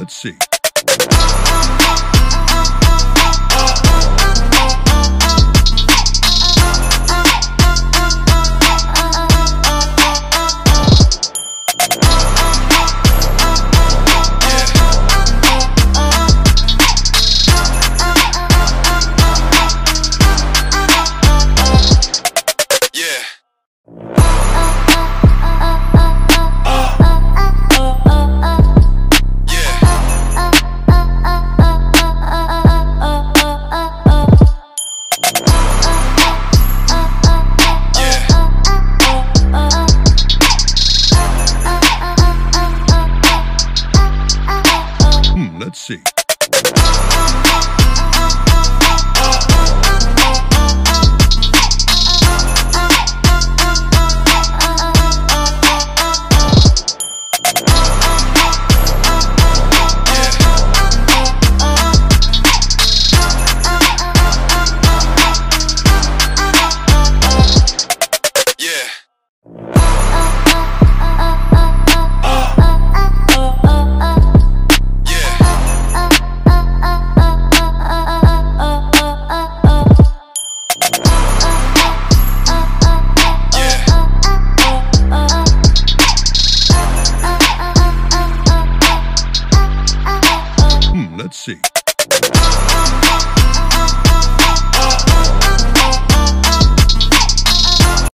Let's see. Let's see. Let's see.